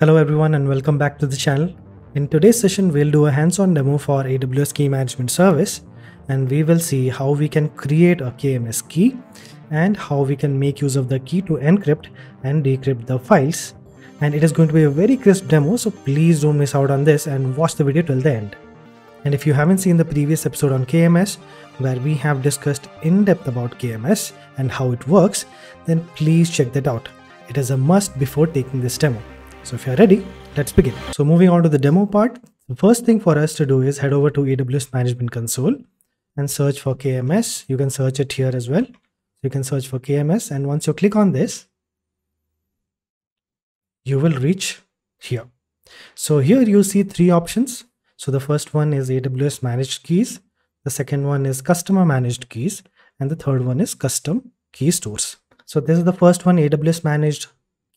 Hello everyone and welcome back to the channel. In today's session, we'll do a hands-on demo for AWS Key Management Service and we will see how we can create a KMS key and how we can make use of the key to encrypt and decrypt the files. And it is going to be a very crisp demo, so please don't miss out on this and watch the video till the end. And if you haven't seen the previous episode on KMS, where we have discussed in depth about KMS and how it works, then please check that out. It is a must before taking this demo. So if you're ready, let's begin. So moving on to the demo part, the first thing for us to do is head over to AWS Management Console and search for KMS. You can search it here as well. You can search for KMS and once you click on this, you will reach here. So here you see three options. So the first one is AWS Managed Keys. The second one is Customer Managed Keys. And the third one is Custom Key Stores. So this is the first one, AWS Managed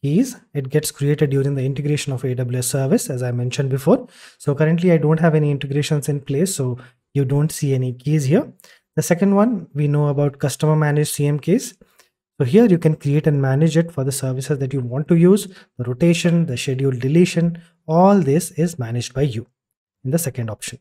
keys. It gets created during the integration of aws service as i mentioned before. So currently i don't have any integrations in place so you don't see any keys here. The second one we know about customer managed cm keys. So here you can create and manage it for the services that you want to use the rotation the schedule deletion all this is managed by you in the second option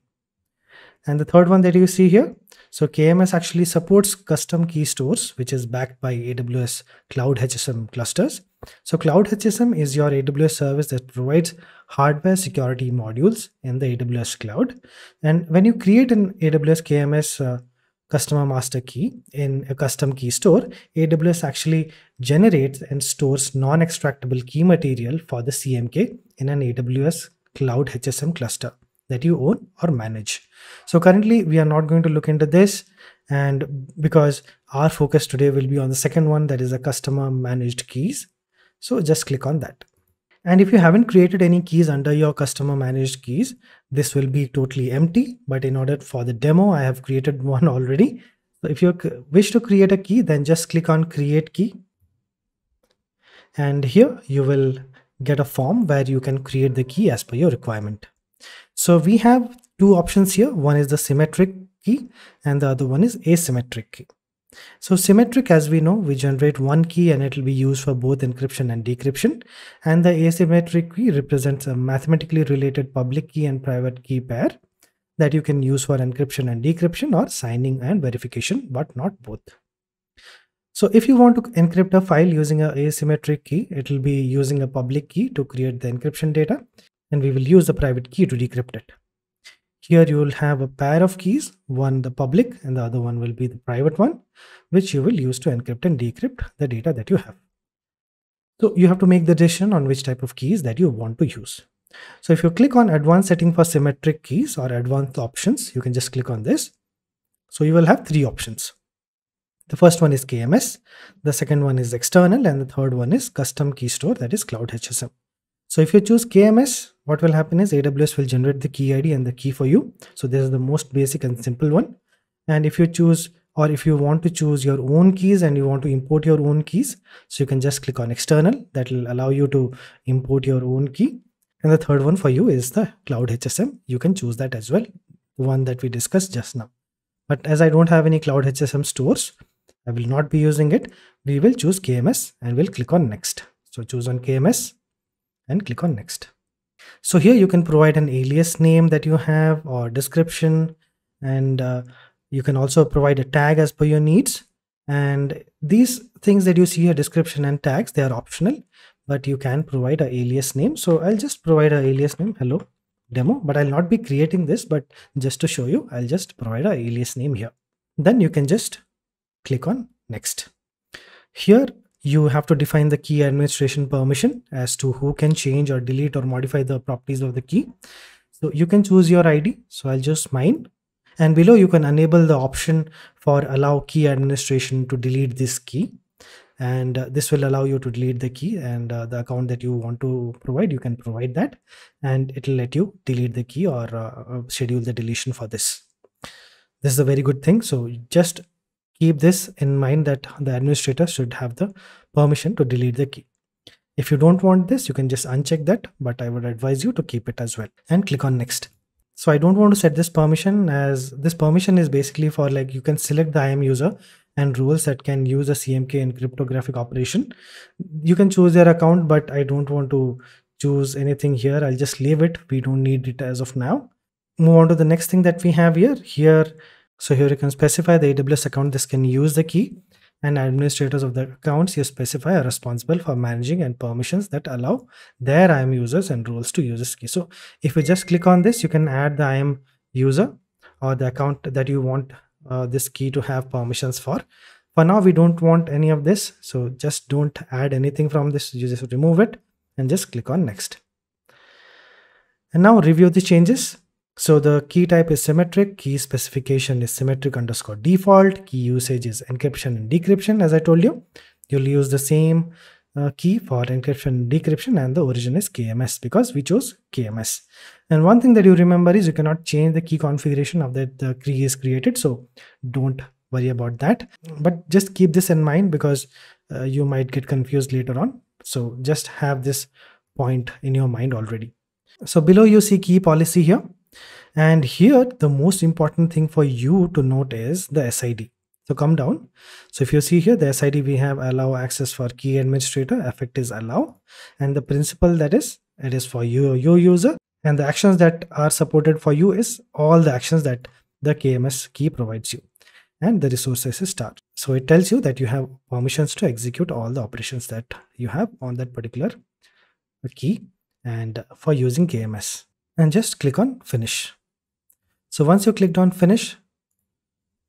and the third one that you see here so KMS actually supports custom key stores, which is backed by AWS Cloud HSM clusters. So Cloud HSM is your AWS service that provides hardware security modules in the AWS cloud. And when you create an AWS KMS uh, customer master key in a custom key store, AWS actually generates and stores non-extractable key material for the CMK in an AWS Cloud HSM cluster that you own or manage. So currently we are not going to look into this and because our focus today will be on the second one that is the customer managed keys. So just click on that. And if you haven't created any keys under your customer managed keys, this will be totally empty. But in order for the demo, I have created one already. So if you wish to create a key, then just click on create key. And here you will get a form where you can create the key as per your requirement. So we have two options here. One is the symmetric key and the other one is asymmetric key. So symmetric, as we know, we generate one key and it will be used for both encryption and decryption. And the asymmetric key represents a mathematically related public key and private key pair that you can use for encryption and decryption or signing and verification, but not both. So if you want to encrypt a file using a asymmetric key, it will be using a public key to create the encryption data and we will use the private key to decrypt it. Here you will have a pair of keys, one the public and the other one will be the private one, which you will use to encrypt and decrypt the data that you have. So you have to make the decision on which type of keys that you want to use. So if you click on advanced setting for symmetric keys or advanced options, you can just click on this. So you will have three options. The first one is KMS, the second one is external, and the third one is custom key store that is Cloud HSM. So if you choose KMS, what will happen is AWS will generate the key ID and the key for you. So this is the most basic and simple one. And if you choose or if you want to choose your own keys and you want to import your own keys, so you can just click on external. That will allow you to import your own key. And the third one for you is the Cloud HSM. You can choose that as well, the one that we discussed just now. But as I don't have any Cloud HSM stores, I will not be using it. We will choose KMS and we'll click on next. So choose on KMS and click on next. So here you can provide an alias name that you have or description and uh, you can also provide a tag as per your needs. And these things that you see here, description and tags, they are optional, but you can provide an alias name. So I'll just provide an alias name, hello demo, but I'll not be creating this, but just to show you, I'll just provide an alias name here. Then you can just click on next. Here you have to define the key administration permission as to who can change or delete or modify the properties of the key. So you can choose your ID. So I'll just mine. And below you can enable the option for allow key administration to delete this key. And uh, this will allow you to delete the key and uh, the account that you want to provide, you can provide that. And it will let you delete the key or uh, uh schedule the deletion for this. This is a very good thing. So just keep this in mind that the administrator should have the permission to delete the key. If you don't want this, you can just uncheck that, but I would advise you to keep it as well and click on next. So I don't want to set this permission as this permission is basically for like you can select the IAM user and rules that can use a CMK in cryptographic operation. You can choose their account, but I don't want to choose anything here. I'll just leave it. We don't need it as of now. Move on to the next thing that we have here. Here, so here you can specify the AWS account. This can use the key and administrators of the accounts you specify are responsible for managing and permissions that allow their IAM users and roles to use this key. So if you just click on this, you can add the IAM user or the account that you want uh, this key to have permissions for. For now, we don't want any of this. So just don't add anything from this. You just remove it and just click on next. And now review the changes. So the key type is symmetric, key specification is symmetric underscore default, key usage is encryption and decryption as I told you. You'll use the same uh, key for encryption and decryption and the origin is KMS because we chose KMS. And one thing that you remember is you cannot change the key configuration of that the key is created. So don't worry about that. But just keep this in mind because uh, you might get confused later on. So just have this point in your mind already. So below you see key policy here. And here, the most important thing for you to note is the SID. So come down. So if you see here, the SID we have allow access for key administrator, effect is allow. And the principal that is, it is for you, your user. And the actions that are supported for you is all the actions that the KMS key provides you. And the resources is star. So it tells you that you have permissions to execute all the operations that you have on that particular key and for using KMS and just click on finish. So once you clicked on finish,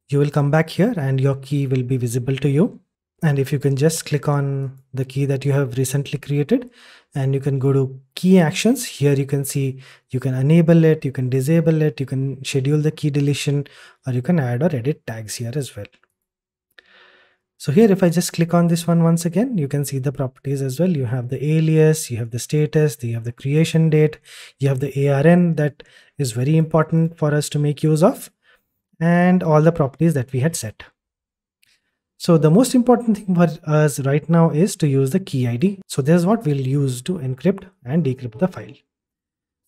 you will come back here and your key will be visible to you. And if you can just click on the key that you have recently created and you can go to key actions here you can see you can enable it, you can disable it, you can schedule the key deletion or you can add or edit tags here as well. So here, if I just click on this one once again, you can see the properties as well. You have the alias, you have the status, you have the creation date, you have the ARN that is very important for us to make use of, and all the properties that we had set. So the most important thing for us right now is to use the key ID. So this is what we'll use to encrypt and decrypt the file.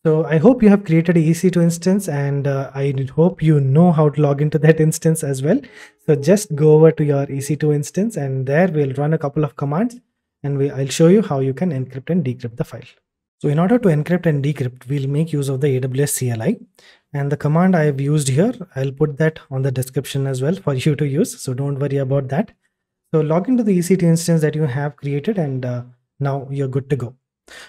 So I hope you have created a EC2 instance and uh, I hope you know how to log into that instance as well. So just go over to your EC2 instance and there we'll run a couple of commands and we, I'll show you how you can encrypt and decrypt the file. So in order to encrypt and decrypt, we'll make use of the AWS CLI and the command I've used here, I'll put that on the description as well for you to use. So don't worry about that. So log into the EC2 instance that you have created and uh, now you're good to go.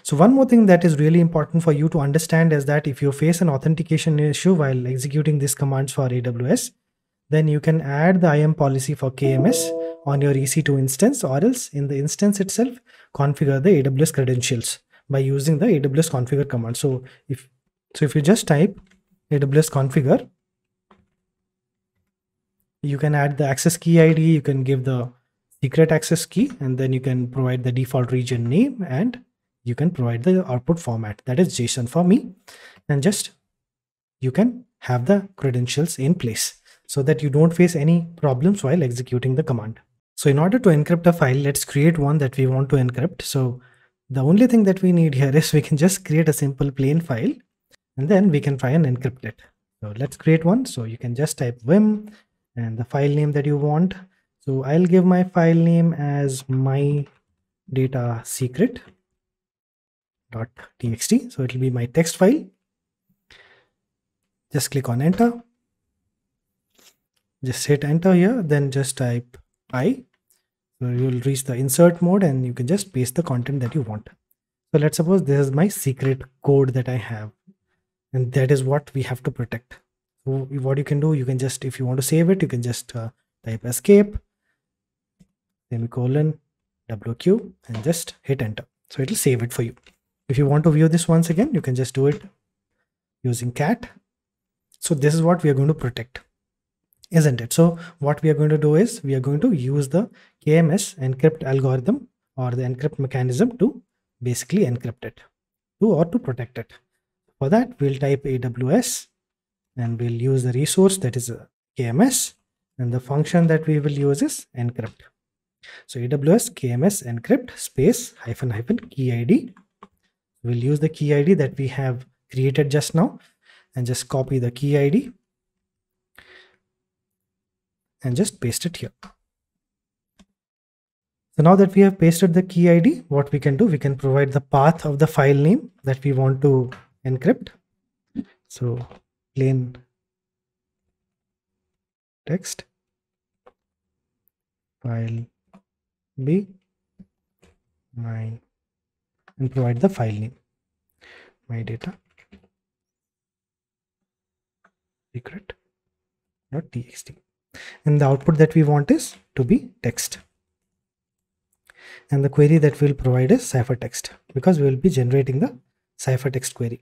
So one more thing that is really important for you to understand is that if you face an authentication issue while executing these commands for AWS, then you can add the IAM policy for KMS on your EC2 instance or else in the instance itself, configure the AWS credentials by using the AWS configure command. So if, so if you just type AWS configure, you can add the access key ID, you can give the secret access key, and then you can provide the default region name and you can provide the output format that is JSON for me and just you can have the credentials in place so that you don't face any problems while executing the command. So in order to encrypt a file, let's create one that we want to encrypt. So the only thing that we need here is we can just create a simple plain file and then we can try and encrypt it. So let's create one. So you can just type vim and the file name that you want. So I'll give my file name as my data secret txt. So it will be my text file. Just click on enter. Just hit enter here then just type i. So you will reach the insert mode and you can just paste the content that you want. So let's suppose this is my secret code that i have and that is what we have to protect. So what you can do you can just if you want to save it you can just uh, type escape semicolon wq and just hit enter. So it will save it for you if you want to view this once again, you can just do it using cat. So this is what we are going to protect, isn't it? So what we are going to do is we are going to use the KMS encrypt algorithm or the encrypt mechanism to basically encrypt it to or to protect it. For that, we'll type AWS and we'll use the resource that is KMS and the function that we will use is encrypt. So AWS KMS encrypt space hyphen hyphen key ID We'll use the key ID that we have created just now and just copy the key ID and just paste it here. So now that we have pasted the key ID, what we can do, we can provide the path of the file name that we want to encrypt. So plain text file b my and provide the file name. My data. Secret.txt and the output that we want is to be text. And the query that we'll provide is ciphertext because we will be generating the ciphertext query.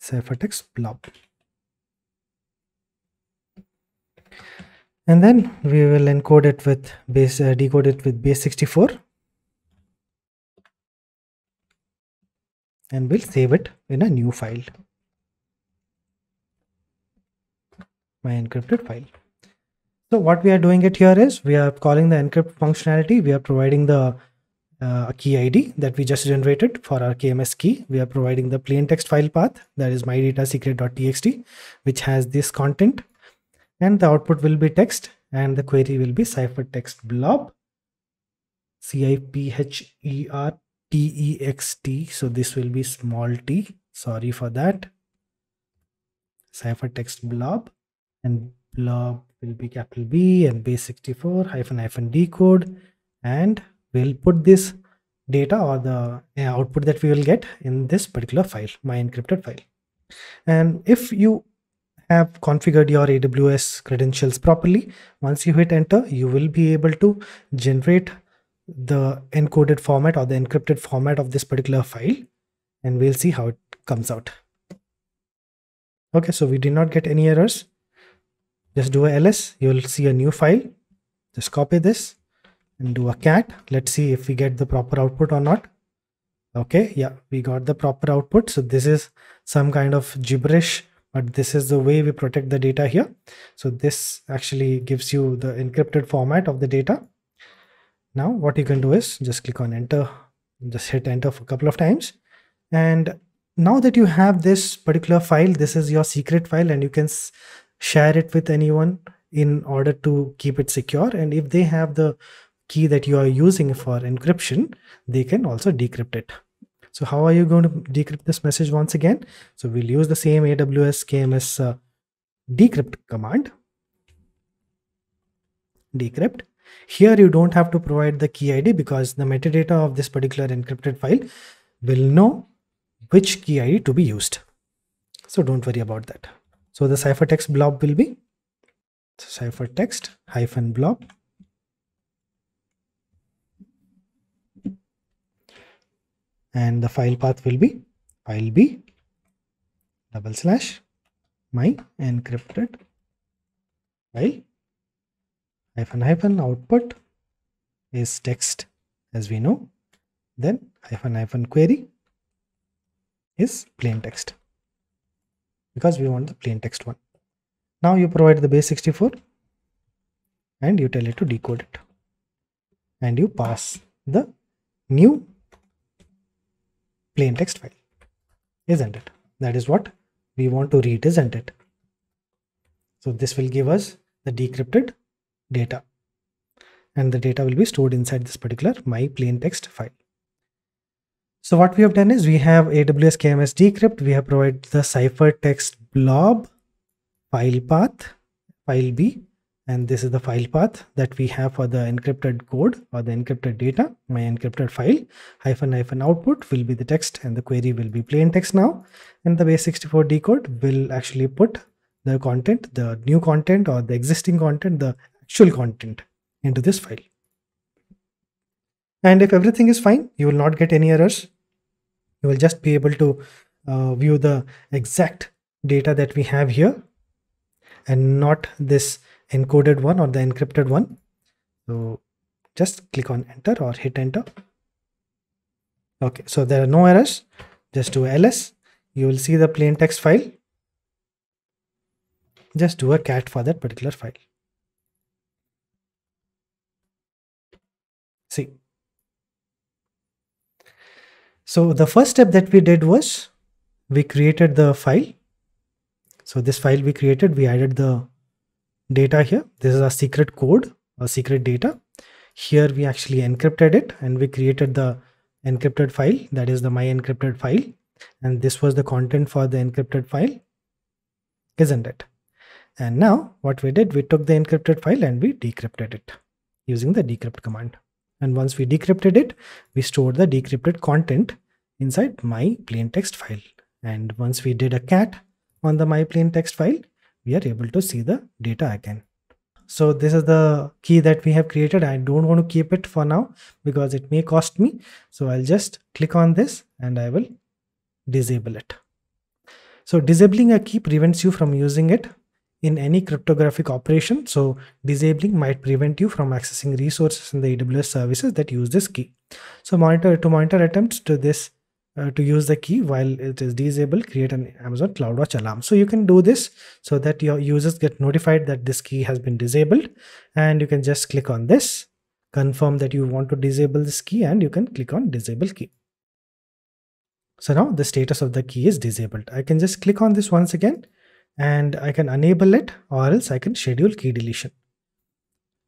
Ciphertext blob and then we will encode it with base uh, decode it with base 64 and we'll save it in a new file. My encrypted file. So what we are doing it here is we are calling the encrypt functionality. We are providing the uh, key id that we just generated for our kms key. We are providing the plain text file path that is my data secret.txt which has this content and the output will be text and the query will be ciphertext blob. C-i-p-h-e-r-t-e-x-t so this will be small t. Sorry for that. Ciphertext blob and blob will be capital B and base 64 hyphen hyphen decode and we'll put this data or the uh, output that we will get in this particular file my encrypted file. And if you have configured your AWS credentials properly, once you hit enter, you will be able to generate the encoded format or the encrypted format of this particular file and we'll see how it comes out. Okay, so we did not get any errors. Just do a ls, you will see a new file. Just copy this and do a cat. Let's see if we get the proper output or not. Okay, yeah, we got the proper output. So this is some kind of gibberish but this is the way we protect the data here. So this actually gives you the encrypted format of the data. Now what you can do is just click on enter just hit enter for a couple of times. And now that you have this particular file this is your secret file and you can share it with anyone in order to keep it secure. And if they have the key that you are using for encryption they can also decrypt it so how are you going to decrypt this message once again? So we'll use the same AWS KMS uh, decrypt command. Decrypt. Here you don't have to provide the key ID because the metadata of this particular encrypted file will know which key ID to be used. So don't worry about that. So the ciphertext blob will be ciphertext hyphen blob and the file path will be file b double slash my encrypted file. Hyphen hyphen output is text as we know. Then hyphen hyphen query is plain text because we want the plain text one. Now you provide the base 64 and you tell it to decode it. And you pass the new plain text file isn't it? That is what we want to read isn't it? So this will give us the decrypted data and the data will be stored inside this particular my plain text file. So what we have done is we have aws kms decrypt. We have provided the ciphertext blob file path file b and this is the file path that we have for the encrypted code or the encrypted data. My encrypted file hyphen hyphen output will be the text and the query will be plain text now. And the base64 decode will actually put the content the new content or the existing content the actual content into this file. And if everything is fine you will not get any errors. You will just be able to uh, view the exact data that we have here and not this encoded one or the encrypted one. So just click on enter or hit enter. Okay, so there are no errors. Just do ls. You will see the plain text file. Just do a cat for that particular file. See. So the first step that we did was we created the file. So this file we created, we added the data here. This is a secret code or secret data. Here we actually encrypted it and we created the encrypted file that is the my encrypted file and this was the content for the encrypted file isn't it and now what we did we took the encrypted file and we decrypted it using the decrypt command and once we decrypted it we stored the decrypted content inside my plain text file and once we did a cat on the my plain text file we are able to see the data again. So this is the key that we have created. I don't want to keep it for now because it may cost me. So i'll just click on this and i will disable it. So disabling a key prevents you from using it in any cryptographic operation. So disabling might prevent you from accessing resources in the aws services that use this key. So monitor to monitor attempts to this uh, to use the key while it is disabled create an amazon cloudwatch alarm. So you can do this so that your users get notified that this key has been disabled. And you can just click on this confirm that you want to disable this key and you can click on disable key. So now the status of the key is disabled. I can just click on this once again and i can enable it or else i can schedule key deletion.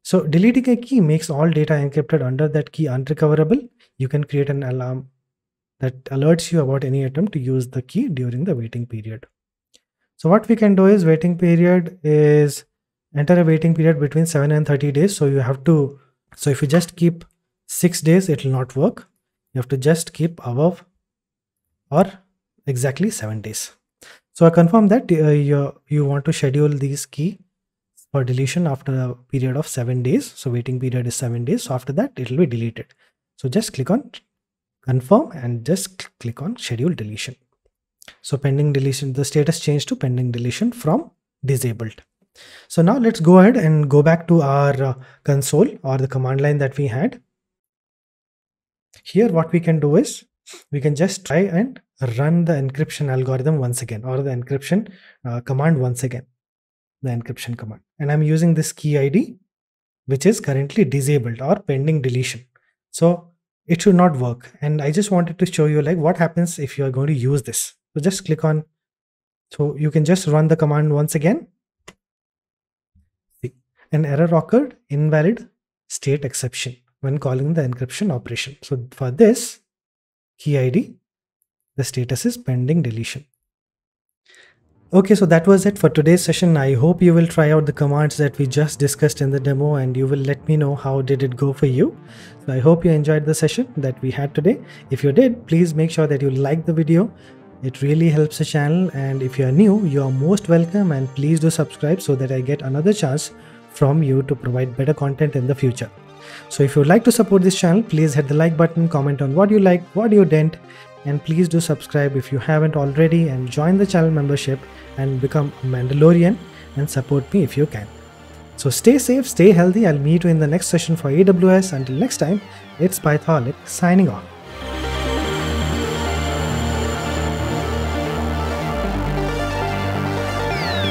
So deleting a key makes all data encrypted under that key unrecoverable. You can create an alarm that alerts you about any attempt to use the key during the waiting period. So what we can do is waiting period is enter a waiting period between 7 and 30 days. So you have to, so if you just keep 6 days, it will not work. You have to just keep above or exactly 7 days. So I confirm that uh, you, you want to schedule these key for deletion after a period of 7 days. So waiting period is 7 days. So after that, it will be deleted. So just click on confirm and just click on schedule deletion. So pending deletion, the status changed to pending deletion from disabled. So now let's go ahead and go back to our uh, console or the command line that we had. Here what we can do is we can just try and run the encryption algorithm once again or the encryption uh, command once again the encryption command and I'm using this key ID which is currently disabled or pending deletion. So it should not work. And I just wanted to show you like what happens if you are going to use this. So just click on, so you can just run the command once again. See, an error occurred, invalid state exception when calling the encryption operation. So for this key ID, the status is pending deletion. Okay, so that was it for today's session. I hope you will try out the commands that we just discussed in the demo and you will let me know how did it go for you. So I hope you enjoyed the session that we had today. If you did, please make sure that you like the video. It really helps the channel and if you are new, you are most welcome and please do subscribe so that I get another chance from you to provide better content in the future. So if you would like to support this channel, please hit the like button, comment on what you like, what you didn't, and please do subscribe if you haven't already and join the channel membership and become a Mandalorian and support me if you can. So stay safe, stay healthy. I'll meet you in the next session for AWS. Until next time, it's Pythoholic signing off.